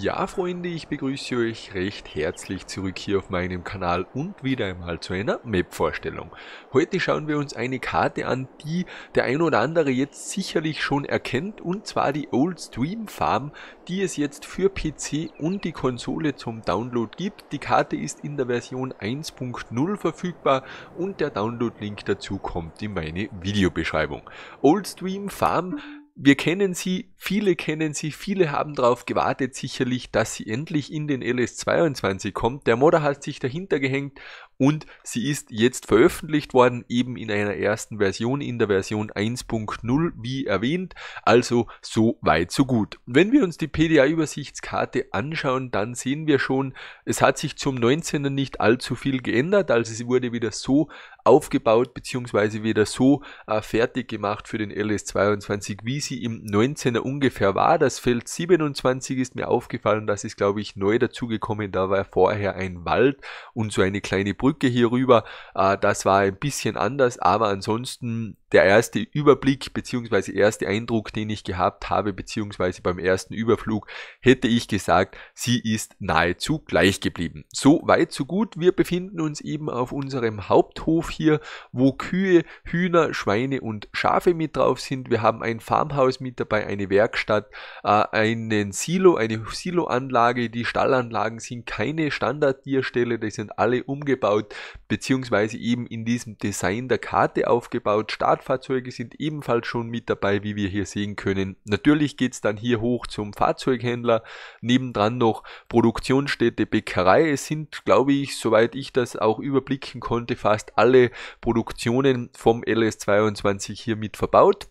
Ja, Freunde, ich begrüße euch recht herzlich zurück hier auf meinem Kanal und wieder einmal zu einer Map-Vorstellung. Heute schauen wir uns eine Karte an, die der ein oder andere jetzt sicherlich schon erkennt, und zwar die Old Stream Farm, die es jetzt für PC und die Konsole zum Download gibt. Die Karte ist in der Version 1.0 verfügbar und der Download-Link dazu kommt in meine Videobeschreibung. Old Stream Farm wir kennen sie, viele kennen sie, viele haben darauf gewartet sicherlich, dass sie endlich in den LS22 kommt. Der Modder hat sich dahinter gehängt und sie ist jetzt veröffentlicht worden, eben in einer ersten Version, in der Version 1.0, wie erwähnt. Also so weit, so gut. Wenn wir uns die PDA-Übersichtskarte anschauen, dann sehen wir schon, es hat sich zum 19er nicht allzu viel geändert, also sie wurde wieder so aufgebaut bzw. wieder so äh, fertig gemacht für den LS22, wie sie im 19er ungefähr war. Das Feld 27 ist mir aufgefallen, das ist glaube ich neu dazugekommen, da war vorher ein Wald und so eine kleine Brücke hier rüber. Äh, das war ein bisschen anders, aber ansonsten der erste Überblick bzw. erste Eindruck, den ich gehabt habe, bzw. beim ersten Überflug, hätte ich gesagt, sie ist nahezu gleich geblieben. So weit, so gut. Wir befinden uns eben auf unserem Haupthof hier, wo Kühe, Hühner, Schweine und Schafe mit drauf sind. Wir haben ein Farmhaus mit dabei, eine Werkstatt, äh, einen Silo, eine Siloanlage. Die Stallanlagen sind keine Standardtierstelle, die sind alle umgebaut, bzw. eben in diesem Design der Karte aufgebaut. Start Privatfahrzeuge sind ebenfalls schon mit dabei, wie wir hier sehen können. Natürlich geht es dann hier hoch zum Fahrzeughändler, nebendran noch Produktionsstätte, Bäckerei. Es sind, glaube ich, soweit ich das auch überblicken konnte, fast alle Produktionen vom LS22 hier mit verbaut.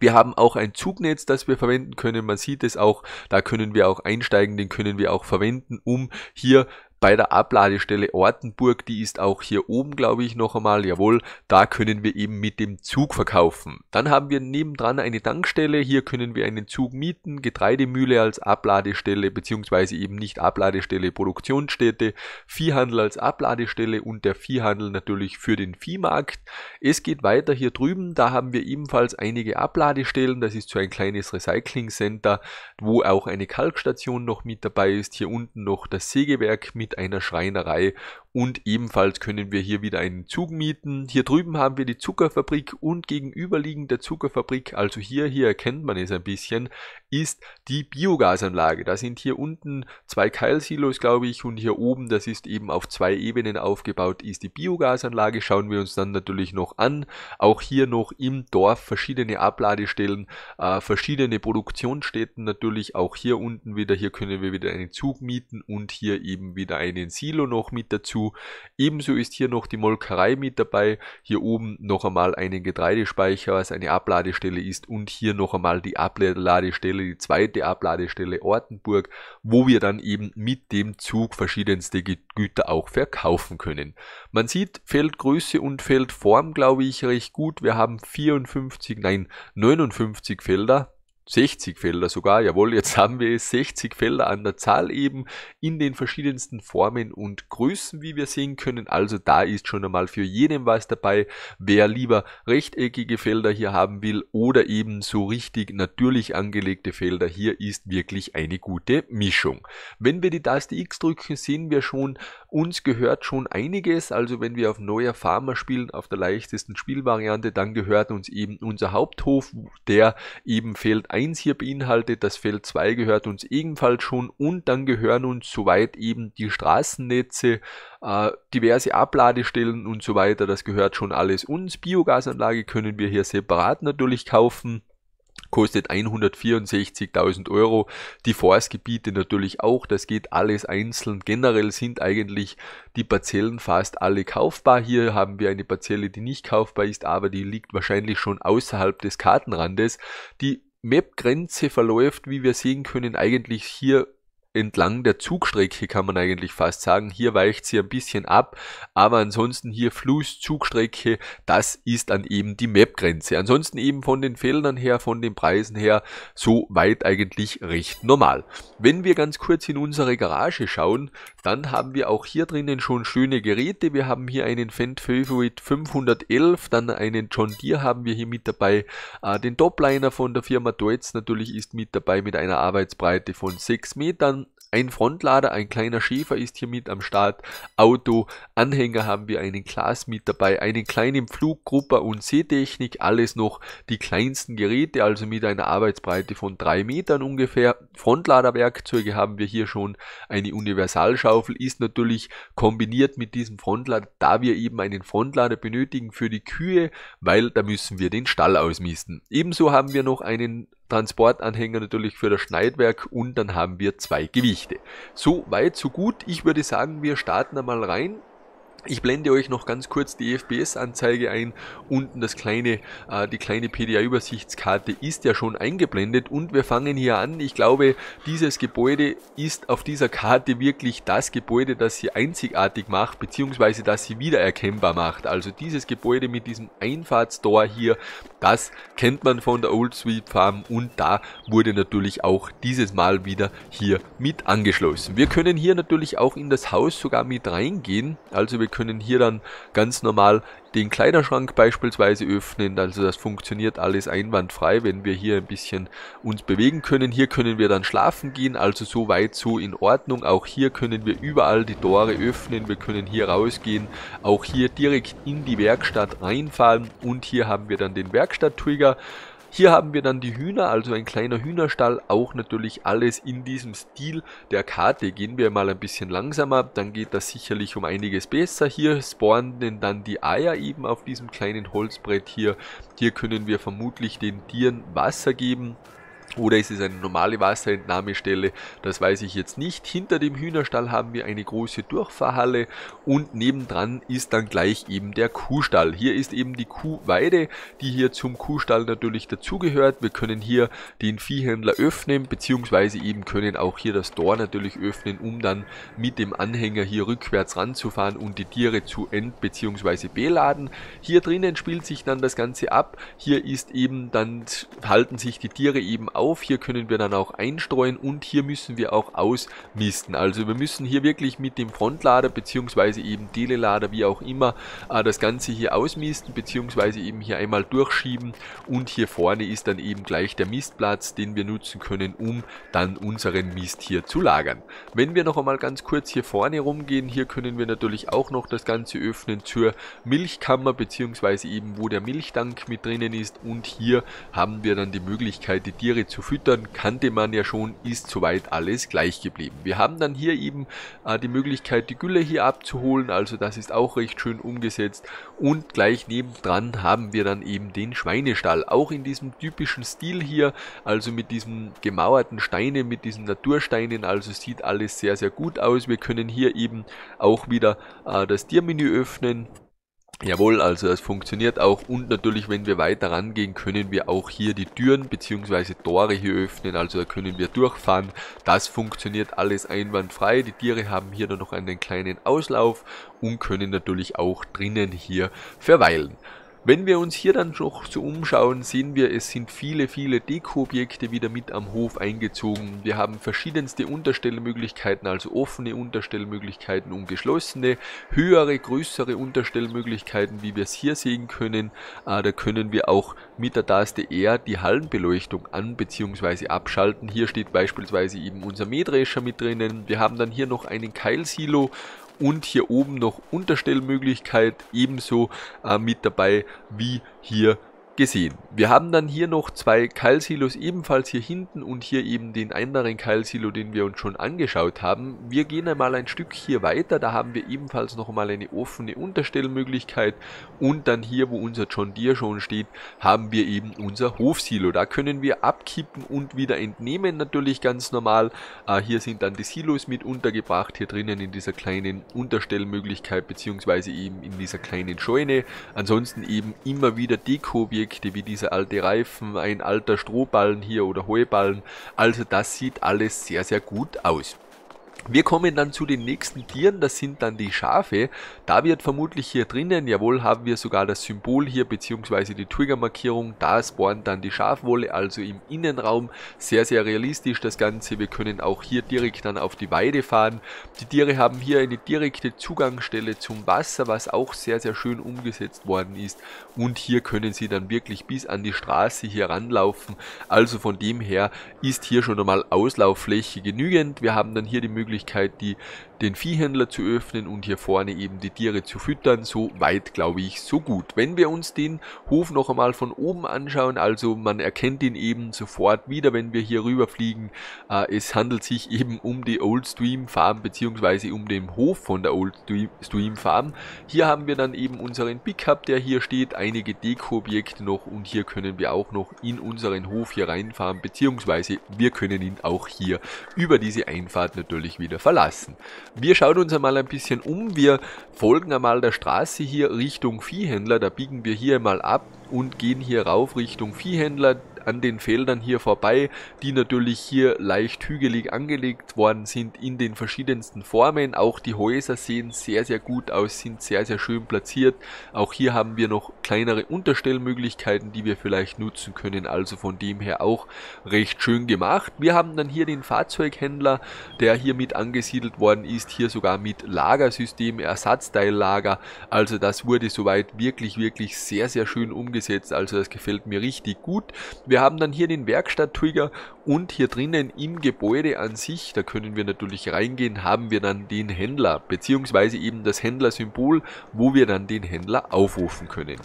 Wir haben auch ein Zugnetz, das wir verwenden können. Man sieht es auch, da können wir auch einsteigen, den können wir auch verwenden, um hier bei der Abladestelle Ortenburg, die ist auch hier oben, glaube ich, noch einmal, jawohl, da können wir eben mit dem Zug verkaufen. Dann haben wir nebendran eine Tankstelle, hier können wir einen Zug mieten, Getreidemühle als Abladestelle, beziehungsweise eben nicht Abladestelle, Produktionsstätte, Viehhandel als Abladestelle und der Viehhandel natürlich für den Viehmarkt. Es geht weiter hier drüben, da haben wir ebenfalls einige Abladestellen, das ist so ein kleines Recycling Center, wo auch eine Kalkstation noch mit dabei ist, hier unten noch das Sägewerk mit einer Schreinerei und ebenfalls können wir hier wieder einen Zug mieten. Hier drüben haben wir die Zuckerfabrik und gegenüberliegend der Zuckerfabrik, also hier, hier erkennt man es ein bisschen, ist die Biogasanlage. Da sind hier unten zwei Keilsilos, glaube ich, und hier oben, das ist eben auf zwei Ebenen aufgebaut, ist die Biogasanlage. Schauen wir uns dann natürlich noch an. Auch hier noch im Dorf verschiedene Abladestellen, äh, verschiedene Produktionsstätten natürlich. Auch hier unten wieder, hier können wir wieder einen Zug mieten und hier eben wieder einen Silo noch mit dazu. Ebenso ist hier noch die Molkerei mit dabei. Hier oben noch einmal einen Getreidespeicher, was eine Abladestelle ist und hier noch einmal die Abladestelle, die zweite Abladestelle Ortenburg, wo wir dann eben mit dem Zug verschiedenste Güter auch verkaufen können. Man sieht Feldgröße und Feldform, glaube ich, recht gut. Wir haben 54, nein, 59 Felder 60 Felder sogar, jawohl, jetzt haben wir 60 Felder an der Zahl eben in den verschiedensten Formen und Größen, wie wir sehen können. Also da ist schon einmal für jeden was dabei, wer lieber rechteckige Felder hier haben will oder eben so richtig natürlich angelegte Felder. Hier ist wirklich eine gute Mischung. Wenn wir die Taste X drücken, sehen wir schon, uns gehört schon einiges. Also wenn wir auf neuer Farmer spielen, auf der leichtesten Spielvariante, dann gehört uns eben unser Haupthof, der eben Feld 1 hier beinhaltet, das Feld 2 gehört uns ebenfalls schon und dann gehören uns soweit eben die Straßennetze, äh, diverse Abladestellen und so weiter, das gehört schon alles uns. Biogasanlage können wir hier separat natürlich kaufen kostet 164.000 Euro. Die Forstgebiete natürlich auch, das geht alles einzeln. Generell sind eigentlich die Parzellen fast alle kaufbar. Hier haben wir eine Parzelle, die nicht kaufbar ist, aber die liegt wahrscheinlich schon außerhalb des Kartenrandes. Die Map-Grenze verläuft, wie wir sehen können, eigentlich hier entlang der Zugstrecke kann man eigentlich fast sagen. Hier weicht sie ein bisschen ab, aber ansonsten hier Flusszugstrecke, das ist dann eben die Map-Grenze. Ansonsten eben von den Feldern her, von den Preisen her, so weit eigentlich recht normal. Wenn wir ganz kurz in unsere Garage schauen, dann haben wir auch hier drinnen schon schöne Geräte. Wir haben hier einen Fendt Favorite 511, dann einen John Deere haben wir hier mit dabei, äh, den Topliner von der Firma Deutz natürlich ist mit dabei mit einer Arbeitsbreite von 6 Metern Ein Frontlader, ein kleiner Schäfer ist hier mit am Start. Auto, Anhänger haben wir einen Glas mit dabei, einen kleinen Fluggrupper und Seetechnik, alles noch die kleinsten Geräte, also mit einer Arbeitsbreite von drei Metern ungefähr. Frontladerwerkzeuge haben wir hier schon. Eine Universalschaufel ist natürlich kombiniert mit diesem Frontlader, da wir eben einen Frontlader benötigen für die Kühe, weil da müssen wir den Stall ausmisten. Ebenso haben wir noch einen Transportanhänger natürlich für das Schneidwerk und dann haben wir zwei Gewichte. So weit, so gut. Ich würde sagen, wir starten einmal rein ich blende euch noch ganz kurz die FPS-Anzeige ein. Unten das kleine, äh, die kleine PDA-Übersichtskarte ist ja schon eingeblendet und wir fangen hier an. Ich glaube, dieses Gebäude ist auf dieser Karte wirklich das Gebäude, das sie einzigartig macht, beziehungsweise das sie wiedererkennbar macht. Also dieses Gebäude mit diesem Einfahrtstor hier, das kennt man von der Old Sweet Farm und da wurde natürlich auch dieses Mal wieder hier mit angeschlossen. Wir können hier natürlich auch in das Haus sogar mit reingehen. Also wir können hier dann ganz normal den Kleiderschrank beispielsweise öffnen. Also das funktioniert alles einwandfrei, wenn wir hier ein bisschen uns bewegen können. Hier können wir dann schlafen gehen, also so weit so in Ordnung. Auch hier können wir überall die Tore öffnen. Wir können hier rausgehen, auch hier direkt in die Werkstatt reinfahren und hier haben wir dann den Werkstatt-Trigger. Hier haben wir dann die Hühner, also ein kleiner Hühnerstall, auch natürlich alles in diesem Stil der Karte. Gehen wir mal ein bisschen langsamer, dann geht das sicherlich um einiges besser. Hier spawnen dann die Eier eben auf diesem kleinen Holzbrett hier. Hier können wir vermutlich den Tieren Wasser geben. Oder ist es eine normale Wasserentnahmestelle? Das weiß ich jetzt nicht. Hinter dem Hühnerstall haben wir eine große Durchfahrhalle und nebendran ist dann gleich eben der Kuhstall. Hier ist eben die Kuhweide, die hier zum Kuhstall natürlich dazugehört. Wir können hier den Viehhändler öffnen, beziehungsweise eben können auch hier das Tor natürlich öffnen, um dann mit dem Anhänger hier rückwärts ranzufahren und die Tiere zu ent- bzw. beladen. Hier drinnen spielt sich dann das Ganze ab. Hier ist eben dann, halten sich die Tiere eben auf. Hier können wir dann auch einstreuen und hier müssen wir auch ausmisten. Also wir müssen hier wirklich mit dem Frontlader bzw. eben Telelader, wie auch immer, äh, das Ganze hier ausmisten bzw. eben hier einmal durchschieben und hier vorne ist dann eben gleich der Mistplatz, den wir nutzen können, um dann unseren Mist hier zu lagern. Wenn wir noch einmal ganz kurz hier vorne rumgehen, hier können wir natürlich auch noch das Ganze öffnen zur Milchkammer bzw. eben wo der Milchtank mit drinnen ist und hier haben wir dann die Möglichkeit, die Tiere zu füttern, kannte man ja schon, ist soweit alles gleich geblieben. Wir haben dann hier eben äh, die Möglichkeit, die Gülle hier abzuholen, also das ist auch recht schön umgesetzt. Und gleich nebendran haben wir dann eben den Schweinestall, auch in diesem typischen Stil hier, also mit diesen gemauerten Steinen, mit diesen Natursteinen, also sieht alles sehr, sehr gut aus. Wir können hier eben auch wieder äh, das Tiermenü öffnen Jawohl, also es funktioniert auch und natürlich, wenn wir weiter rangehen, können wir auch hier die Türen bzw. Tore hier öffnen, also da können wir durchfahren. Das funktioniert alles einwandfrei. Die Tiere haben hier dann noch einen kleinen Auslauf und können natürlich auch drinnen hier verweilen. Wenn wir uns hier dann noch so umschauen, sehen wir, es sind viele, viele Deko-Objekte wieder mit am Hof eingezogen. Wir haben verschiedenste Unterstellmöglichkeiten, also offene Unterstellmöglichkeiten und geschlossene, höhere, größere Unterstellmöglichkeiten, wie wir es hier sehen können. Äh, da können wir auch mit der Taste R die Hallenbeleuchtung an- bzw. abschalten. Hier steht beispielsweise eben unser Mähdrescher mit drinnen. Wir haben dann hier noch einen Keilsilo und hier oben noch Unterstellmöglichkeit ebenso äh, mit dabei wie hier gesehen. Wir haben dann hier noch zwei Keilsilos ebenfalls hier hinten und hier eben den anderen Keilsilo, den wir uns schon angeschaut haben. Wir gehen einmal ein Stück hier weiter, da haben wir ebenfalls noch mal eine offene Unterstellmöglichkeit und dann hier, wo unser John Deere schon steht, haben wir eben unser Hofsilo. Da können wir abkippen und wieder entnehmen, natürlich ganz normal. Äh, hier sind dann die Silos mit untergebracht, hier drinnen in dieser kleinen Unterstellmöglichkeit, beziehungsweise eben in dieser kleinen Scheune. Ansonsten eben immer wieder Deko, wir Objekte wie diese alte Reifen, ein alter Strohballen hier oder Heuballen. Also das sieht alles sehr, sehr gut aus. Wir kommen dann zu den nächsten Tieren, das sind dann die Schafe. Da wird vermutlich hier drinnen, jawohl, haben wir sogar das Symbol hier, beziehungsweise die Triggermarkierung. Da spawnt dann die Schafwolle, also im Innenraum. Sehr, sehr realistisch das Ganze. Wir können auch hier direkt dann auf die Weide fahren. Die Tiere haben hier eine direkte Zugangsstelle zum Wasser, was auch sehr, sehr schön umgesetzt worden ist. Und hier können sie dann wirklich bis an die Straße hier ranlaufen. Also von dem her ist hier schon einmal Auslauffläche genügend. Wir haben dann hier die Möglichkeit, Möglichkeit, die, den Viehhändler zu öffnen und hier vorne eben die Tiere zu füttern. So weit, glaube ich, so gut. Wenn wir uns den Hof noch einmal von oben anschauen, also man erkennt ihn eben sofort wieder, wenn wir hier rüberfliegen. Äh, es handelt sich eben um die Old Stream Farm beziehungsweise um den Hof von der Old Stream Farm. Hier haben wir dann eben unseren Pickup, der hier steht, einige Deko-Objekte noch und hier können wir auch noch in unseren Hof hier reinfahren, beziehungsweise wir können ihn auch hier über diese Einfahrt natürlich wieder verlassen. Wir schauen uns einmal ein bisschen um. Wir folgen einmal der Straße hier Richtung Viehhändler. Da biegen wir hier einmal ab und gehen hier rauf Richtung Viehhändler an den Feldern hier vorbei, die natürlich hier leicht hügelig angelegt worden sind in den verschiedensten Formen. Auch die Häuser sehen sehr, sehr gut aus, sind sehr, sehr schön platziert. Auch hier haben wir noch kleinere Unterstellmöglichkeiten, die wir vielleicht nutzen können. Also von dem her auch recht schön gemacht. Wir haben dann hier den Fahrzeughändler, der hier mit angesiedelt worden ist, hier sogar mit Lagersystem, Ersatzteillager. Also das wurde soweit wirklich, wirklich sehr, sehr schön umgesetzt. Also das gefällt mir richtig gut. Haben dann hier den Werkstatt-Trigger und hier drinnen im Gebäude an sich, da können wir natürlich reingehen, haben wir dann den Händler, beziehungsweise eben das Händlersymbol, wo wir dann den Händler aufrufen können.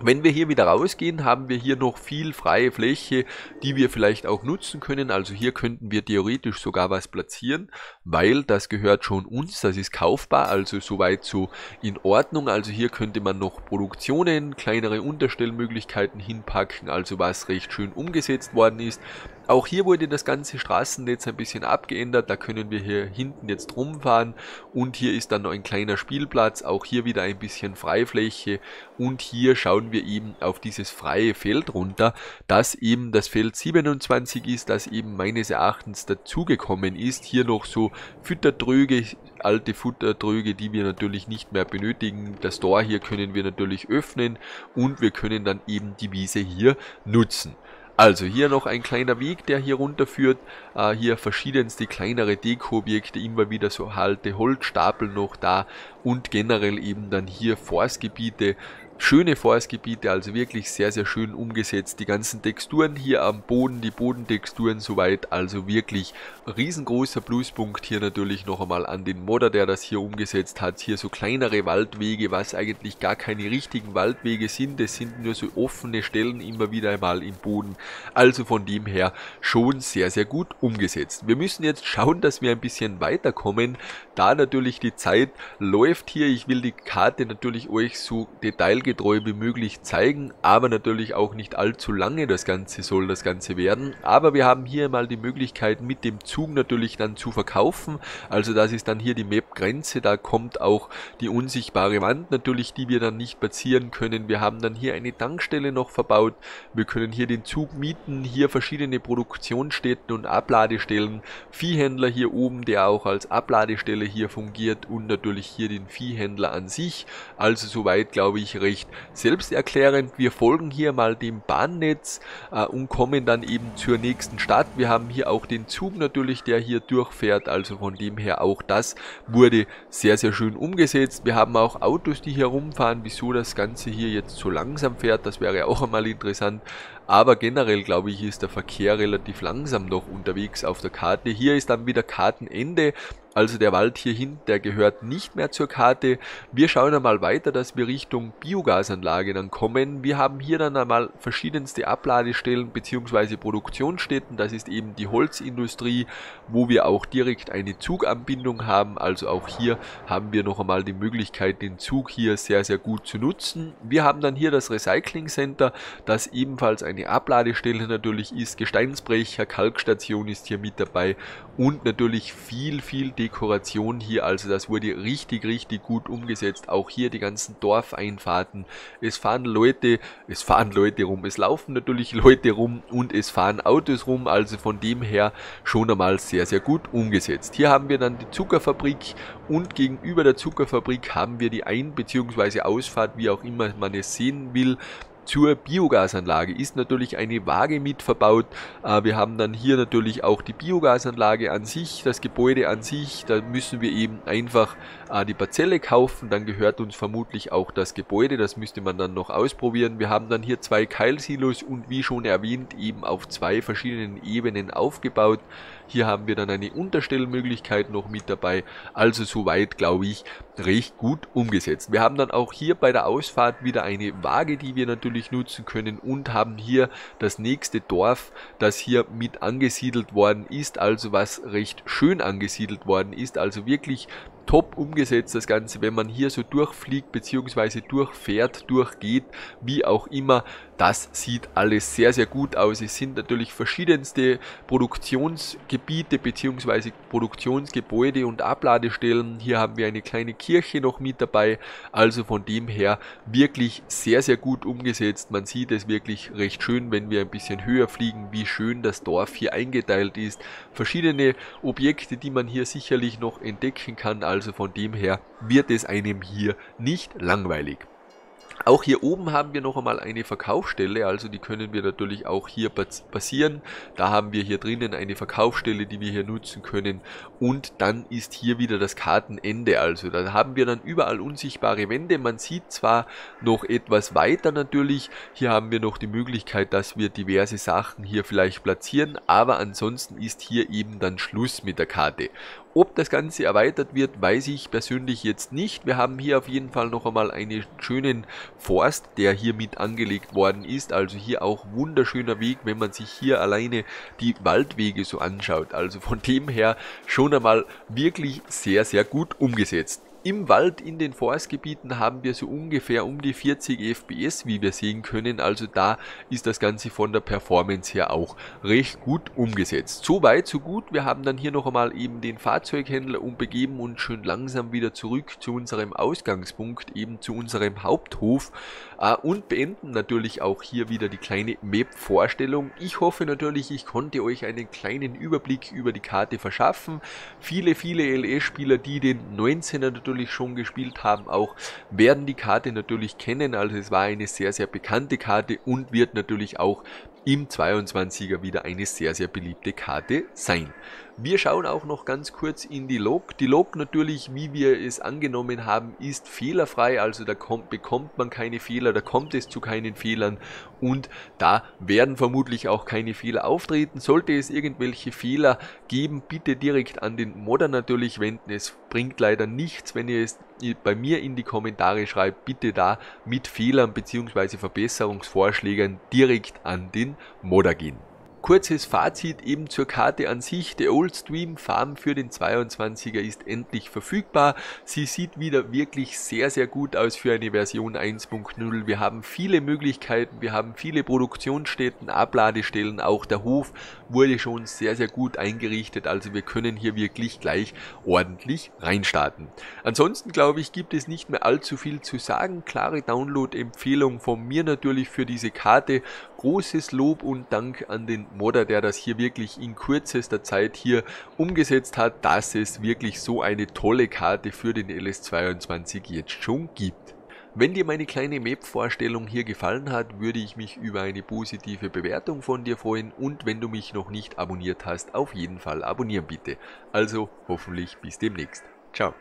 Wenn wir hier wieder rausgehen, haben wir hier noch viel freie Fläche, die wir vielleicht auch nutzen können. Also hier könnten wir theoretisch sogar was platzieren, weil das gehört schon uns, das ist kaufbar, also soweit so in Ordnung. Also hier könnte man noch Produktionen, kleinere Unterstellmöglichkeiten hinpacken, also was recht schön umgesetzt worden ist. Auch hier wurde das ganze Straßennetz ein bisschen abgeändert, da können wir hier hinten jetzt rumfahren. Und hier ist dann noch ein kleiner Spielplatz, auch hier wieder ein bisschen Freifläche. Und hier schauen wir eben auf dieses freie Feld runter, das eben das Feld 27 ist, das eben meines Erachtens dazugekommen ist, hier noch so Füttertröge, alte Futtertröge, die wir natürlich nicht mehr benötigen, das Tor hier können wir natürlich öffnen. Und wir können dann eben die Wiese hier nutzen. Also hier noch ein kleiner Weg, der hier runterführt. Äh, hier verschiedenste kleinere Deko-Objekte, immer wieder so alte Holzstapel noch da und generell eben dann hier Forstgebiete, Schöne Forstgebiete, also wirklich sehr, sehr schön umgesetzt. Die ganzen Texturen hier am Boden, die Bodentexturen soweit, also wirklich riesengroßer Pluspunkt hier natürlich noch einmal an den Modder, der das hier umgesetzt hat. Hier so kleinere Waldwege, was eigentlich gar keine richtigen Waldwege sind. Es sind nur so offene Stellen immer wieder einmal im Boden. Also von dem her schon sehr, sehr gut umgesetzt. Wir müssen jetzt schauen, dass wir ein bisschen weiterkommen, da natürlich die Zeit läuft hier. Ich will die Karte natürlich euch so detailgetreu detailgetreu wie möglich zeigen, aber natürlich auch nicht allzu lange das Ganze soll das Ganze werden. Aber wir haben hier mal die Möglichkeit mit dem Zug natürlich dann zu verkaufen. Also das ist dann hier die Map-Grenze, da kommt auch die unsichtbare Wand natürlich, die wir dann nicht platzieren können. Wir haben dann hier eine Tankstelle noch verbaut. Wir können hier den Zug mieten, hier verschiedene Produktionsstätten und Abladestellen. Viehhändler hier oben, der auch als Abladestelle hier fungiert und natürlich hier den Viehhändler an sich. Also soweit glaube ich recht selbsterklärend. Wir folgen hier mal dem Bahnnetz äh, und kommen dann eben zur nächsten Stadt. Wir haben hier auch den Zug natürlich, der hier durchfährt. Also von dem her auch das wurde sehr, sehr schön umgesetzt. Wir haben auch Autos, die hier rumfahren. Wieso das Ganze hier jetzt so langsam fährt, das wäre auch einmal interessant. Aber generell glaube ich, ist der Verkehr relativ langsam noch unterwegs auf der Karte. Hier ist dann wieder Kartenende. Also der Wald hier hinten, der gehört nicht mehr zur Karte. Wir schauen einmal weiter, dass wir Richtung Biogasanlage dann kommen. Wir haben hier dann einmal verschiedenste Abladestellen bzw. Produktionsstätten. Das ist eben die Holzindustrie, wo wir auch direkt eine Zuganbindung haben. Also auch hier haben wir noch einmal die Möglichkeit, den Zug hier sehr, sehr gut zu nutzen. Wir haben dann hier das Recycling Center, das ebenfalls eine eine Abladestelle natürlich ist, Gesteinsbrecher, Kalkstation ist hier mit dabei und natürlich viel, viel Dekoration hier, also das wurde richtig, richtig gut umgesetzt, auch hier die ganzen Dorfeinfahrten, es fahren Leute, es fahren Leute rum, es laufen natürlich Leute rum und es fahren Autos rum, also von dem her schon einmal sehr, sehr gut umgesetzt. Hier haben wir dann die Zuckerfabrik und gegenüber der Zuckerfabrik haben wir die Ein- bzw. Ausfahrt, wie auch immer man es sehen will, zur Biogasanlage ist natürlich eine Waage mit verbaut. Äh, wir haben dann hier natürlich auch die Biogasanlage an sich, das Gebäude an sich. Da müssen wir eben einfach äh, die Parzelle kaufen. Dann gehört uns vermutlich auch das Gebäude. Das müsste man dann noch ausprobieren. Wir haben dann hier zwei Keilsilos und wie schon erwähnt eben auf zwei verschiedenen Ebenen aufgebaut. Hier haben wir dann eine Unterstellmöglichkeit noch mit dabei. Also soweit glaube ich recht gut umgesetzt. Wir haben dann auch hier bei der Ausfahrt wieder eine Waage, die wir natürlich nutzen können und haben hier das nächste Dorf, das hier mit angesiedelt worden ist, also was recht schön angesiedelt worden ist, also wirklich top umgesetzt, das Ganze, wenn man hier so durchfliegt bzw. durchfährt, durchgeht, wie auch immer. Das sieht alles sehr, sehr gut aus. Es sind natürlich verschiedenste Produktionsgebiete bzw. Produktionsgebäude und Abladestellen. Hier haben wir eine kleine Kirche noch mit dabei. Also von dem her wirklich sehr, sehr gut umgesetzt. Man sieht es wirklich recht schön, wenn wir ein bisschen höher fliegen, wie schön das Dorf hier eingeteilt ist. Verschiedene Objekte, die man hier sicherlich noch entdecken kann also von dem her wird es einem hier nicht langweilig. Auch hier oben haben wir noch einmal eine Verkaufsstelle, also die können wir natürlich auch hier passieren. Da haben wir hier drinnen eine Verkaufsstelle, die wir hier nutzen können und dann ist hier wieder das Kartenende, also da haben wir dann überall unsichtbare Wände. Man sieht zwar noch etwas weiter natürlich, hier haben wir noch die Möglichkeit, dass wir diverse Sachen hier vielleicht platzieren, aber ansonsten ist hier eben dann Schluss mit der Karte. Ob das Ganze erweitert wird, weiß ich persönlich jetzt nicht. Wir haben hier auf jeden Fall noch einmal einen schönen Forst, der hier mit angelegt worden ist. Also hier auch wunderschöner Weg, wenn man sich hier alleine die Waldwege so anschaut. Also von dem her schon einmal wirklich sehr, sehr gut umgesetzt. Im Wald in den Forstgebieten haben wir so ungefähr um die 40 FPS, wie wir sehen können. Also da ist das Ganze von der Performance her auch recht gut umgesetzt. So weit, so gut. Wir haben dann hier noch einmal eben den Fahrzeughändler und begeben uns schön langsam wieder zurück zu unserem Ausgangspunkt, eben zu unserem Haupthof äh, und beenden natürlich auch hier wieder die kleine Map-Vorstellung. Ich hoffe natürlich, ich konnte euch einen kleinen Überblick über die Karte verschaffen. Viele, viele LE-Spieler, die den 19er natürlich schon gespielt haben, auch werden die Karte natürlich kennen. Also es war eine sehr, sehr bekannte Karte und wird natürlich auch im 22er wieder eine sehr, sehr beliebte Karte sein. Wir schauen auch noch ganz kurz in die Log. Die Log natürlich, wie wir es angenommen haben, ist fehlerfrei, also da kommt, bekommt man keine Fehler, da kommt es zu keinen Fehlern und da werden vermutlich auch keine Fehler auftreten. Sollte es irgendwelche Fehler geben, bitte direkt an den Modder natürlich wenden. Es bringt leider nichts, wenn ihr es bei mir in die Kommentare schreibt, bitte da mit Fehlern bzw. Verbesserungsvorschlägen direkt an den Modder gehen. Kurzes Fazit eben zur Karte an sich. Der Old Stream Farm für den 22er ist endlich verfügbar. Sie sieht wieder wirklich sehr, sehr gut aus für eine Version 1.0. Wir haben viele Möglichkeiten, wir haben viele Produktionsstätten, Abladestellen. Auch der Hof wurde schon sehr, sehr gut eingerichtet. Also wir können hier wirklich gleich ordentlich reinstarten. Ansonsten glaube ich, gibt es nicht mehr allzu viel zu sagen. Klare Download-Empfehlung von mir natürlich für diese Karte. Großes Lob und Dank an den Modder, der das hier wirklich in kürzester Zeit hier umgesetzt hat, dass es wirklich so eine tolle Karte für den LS22 jetzt schon gibt. Wenn dir meine kleine Map-Vorstellung hier gefallen hat, würde ich mich über eine positive Bewertung von dir freuen und wenn du mich noch nicht abonniert hast, auf jeden Fall abonnieren bitte. Also hoffentlich bis demnächst. Ciao.